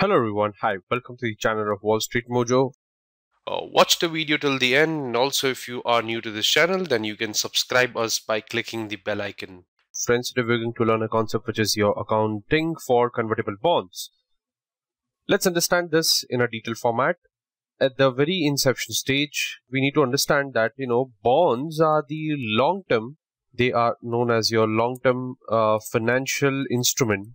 Hello everyone, hi, welcome to the channel of Wall Street Mojo. Uh, watch the video till the end and also if you are new to this channel then you can subscribe us by clicking the bell icon. Friends, today we're going to learn a concept which is your accounting for convertible bonds. Let's understand this in a detailed format. At the very inception stage, we need to understand that, you know, bonds are the long-term, they are known as your long-term uh, financial instrument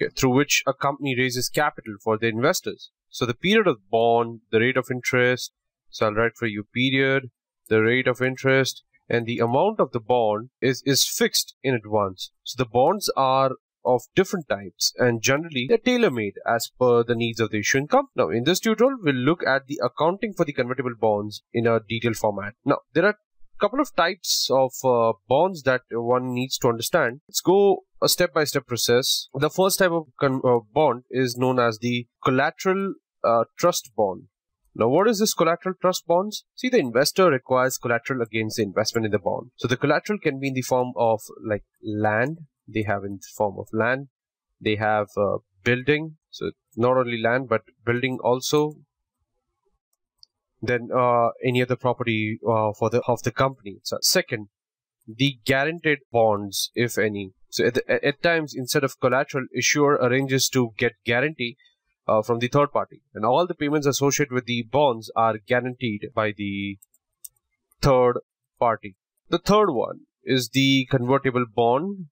okay, through which a company raises capital for the investors. So the period of bond, the rate of interest, so I'll write for you period, the rate of interest, and the amount of the bond is, is fixed in advance. So the bonds are of different types and generally they're tailor-made as per the needs of the issuing company. Now in this tutorial we'll look at the accounting for the convertible bonds in a detailed format. Now there are couple of types of uh, bonds that one needs to understand. Let's go a step-by-step process. The first type of uh, bond is known as the collateral uh, trust bond. Now, what is this collateral trust bonds? See, the investor requires collateral against the investment in the bond. So the collateral can be in the form of like land. They have in the form of land. They have uh, building. So not only land, but building also than uh, any other property uh, for the of the company. So second, the guaranteed bonds, if any. So at, the, at times, instead of collateral, issuer arranges to get guarantee uh, from the third party, and all the payments associated with the bonds are guaranteed by the third party. The third one is the convertible bond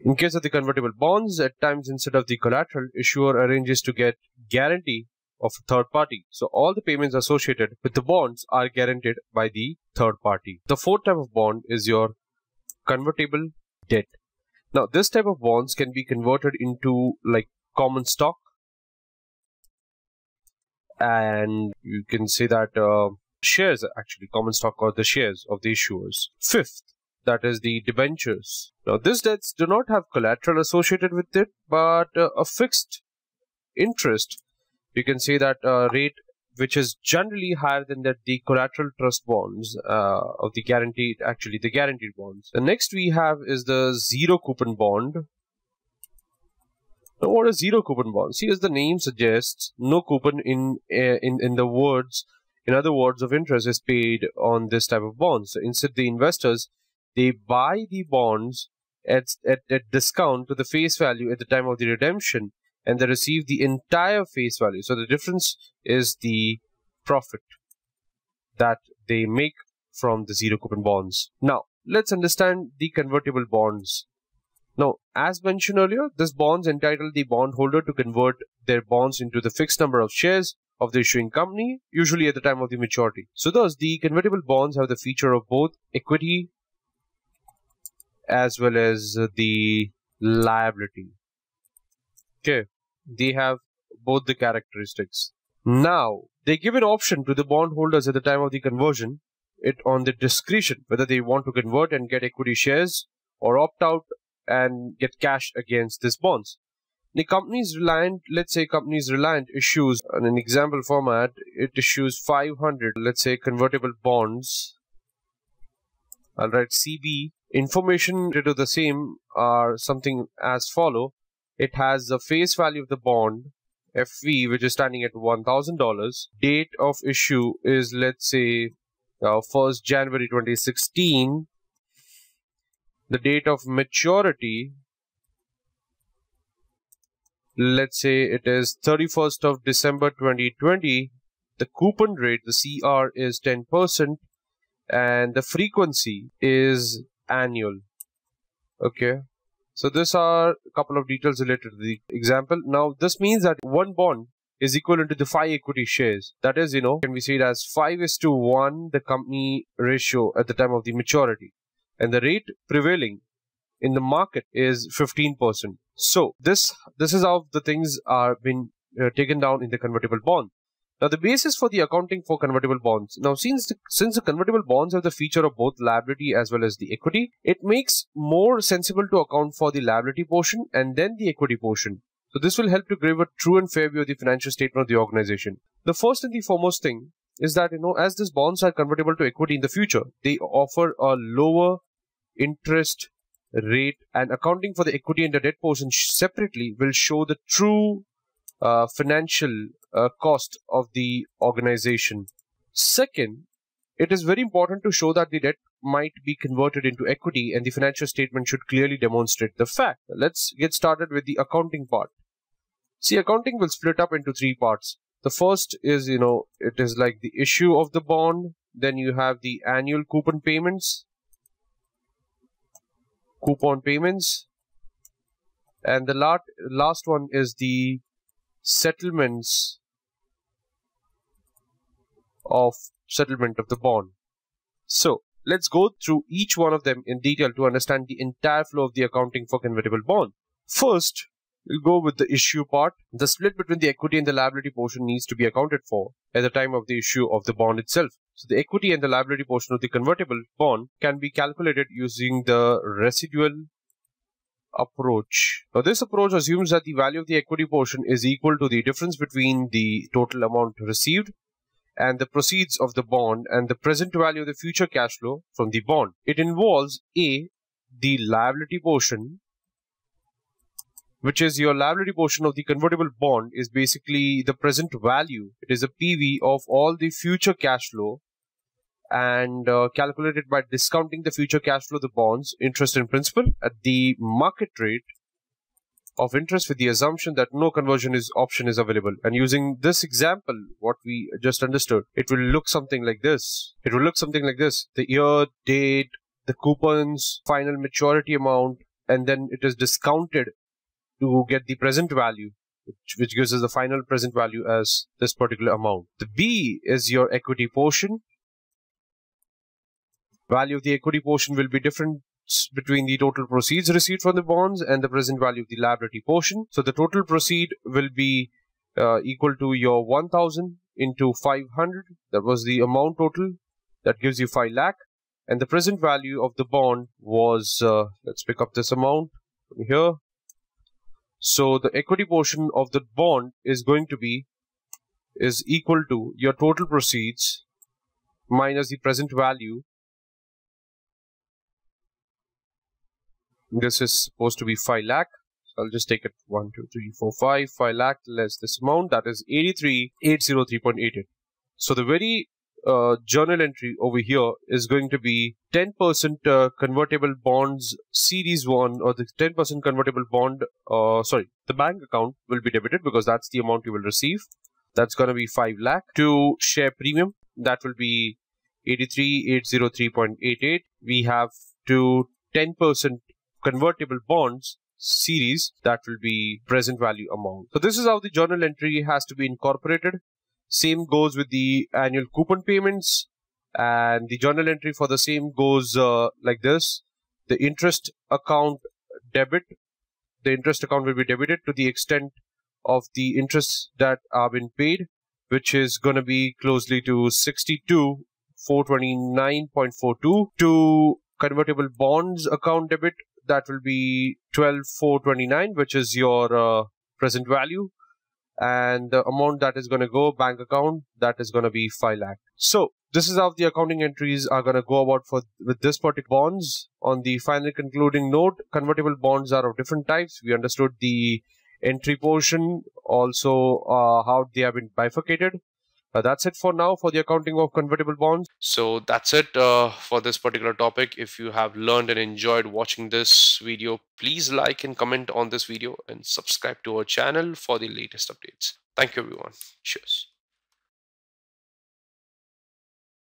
In case of the convertible bonds, at times instead of the collateral, issuer arranges to get guarantee of a third party. So all the payments associated with the bonds are guaranteed by the third party. The fourth type of bond is your convertible debt. Now this type of bonds can be converted into like common stock and you can say that uh, shares actually common stock or the shares of the issuers. Fifth that is the debentures. Now, these debts do not have collateral associated with it, but uh, a fixed interest. You can say that uh, rate which is generally higher than that the collateral trust bonds uh, of the guaranteed, actually the guaranteed bonds. The next we have is the zero coupon bond. Now, what is zero coupon bond? See, as the name suggests, no coupon in uh, in in the words. In other words, of interest is paid on this type of bonds. So instead, the investors they buy the bonds at, at, at discount to the face value at the time of the redemption and they receive the entire face value. So the difference is the profit that they make from the zero coupon bonds. Now, let's understand the convertible bonds. Now, as mentioned earlier, this bonds entitle the bondholder to convert their bonds into the fixed number of shares of the issuing company, usually at the time of the maturity. So thus, the convertible bonds have the feature of both equity as well as the liability. Okay, they have both the characteristics. Now, they give an option to the bondholders at the time of the conversion, it on the discretion whether they want to convert and get equity shares or opt out and get cash against these bonds. The company's Reliant, let's say company's Reliant issues in an example format, it issues 500, let's say convertible bonds. I'll write CB Information to the same are something as follow. It has the face value of the bond, FV, which is standing at $1,000. Date of issue is, let's say, uh, 1st January 2016. The date of maturity, let's say it is 31st of December 2020. The coupon rate, the CR, is 10%, and the frequency is annual. Okay. So these are a couple of details related to the example. Now this means that one bond is equivalent to the five equity shares. That is you know can we say it as 5 is to 1 the company ratio at the time of the maturity. And the rate prevailing in the market is 15% so this this is how the things are been uh, taken down in the convertible bond now, the basis for the accounting for convertible bonds. Now, since the, since the convertible bonds have the feature of both liability as well as the equity, it makes more sensible to account for the liability portion and then the equity portion. So this will help to give a true and fair view of the financial statement of the organization. The first and the foremost thing is that, you know, as these bonds are convertible to equity in the future, they offer a lower interest rate and accounting for the equity and the debt portion separately will show the true uh, financial uh, cost of the organization. Second, it is very important to show that the debt might be converted into equity and the financial statement should clearly demonstrate the fact. Let's get started with the accounting part. See, accounting will split up into three parts. The first is, you know, it is like the issue of the bond. Then you have the annual coupon payments. Coupon payments. And the last, last one is the settlements of settlement of the bond. So let's go through each one of them in detail to understand the entire flow of the accounting for convertible bond. First, we'll go with the issue part. The split between the equity and the liability portion needs to be accounted for at the time of the issue of the bond itself. So the equity and the liability portion of the convertible bond can be calculated using the residual approach. Now this approach assumes that the value of the equity portion is equal to the difference between the total amount received and the proceeds of the bond and the present value of the future cash flow from the bond. It involves A, the liability portion, which is your liability portion of the convertible bond is basically the present value. It is a PV of all the future cash flow and uh, calculated by discounting the future cash flow of the bonds, interest and principal at the market rate of interest with the assumption that no conversion is option is available. And using this example, what we just understood, it will look something like this. It will look something like this. The year, date, the coupons, final maturity amount, and then it is discounted to get the present value. Which, which gives us the final present value as this particular amount. The B is your equity portion. Value of the equity portion will be different between the total proceeds received from the bonds and the present value of the liability portion. So the total proceed will be uh, equal to your 1000 into 500. That was the amount total. That gives you 5 lakh. And the present value of the bond was, uh, let's pick up this amount from here. So the equity portion of the bond is going to be is equal to your total proceeds minus the present value this is supposed to be 5 lakh. So I'll just take it. 1 2 3 4 5 5 lakh less this amount. That is 83803.88 so the very uh, journal entry over here is going to be 10% uh, convertible bonds series 1 or the 10% convertible bond uh, sorry the bank account will be debited because that's the amount you will receive. That's going to be 5 lakh. To share premium. That will be 83803.88 we have to 10% convertible bonds series that will be present value amount. So this is how the journal entry has to be incorporated. Same goes with the annual coupon payments and the journal entry for the same goes uh, like this. The interest account debit, the interest account will be debited to the extent of the interest that are been paid, which is going to be closely to 62 429.42 to convertible bonds account debit that will be 12429 which is your uh, present value. And the amount that is going to go bank account that is going to be 5 lakh. So this is how the accounting entries are going to go about for with this particular bonds. On the final concluding note convertible bonds are of different types. We understood the entry portion also uh, how they have been bifurcated uh, that's it for now for the accounting of convertible bonds. So that's it uh, for this particular topic. If you have learned and enjoyed watching this video, please like and comment on this video and subscribe to our channel for the latest updates. Thank you everyone. Cheers.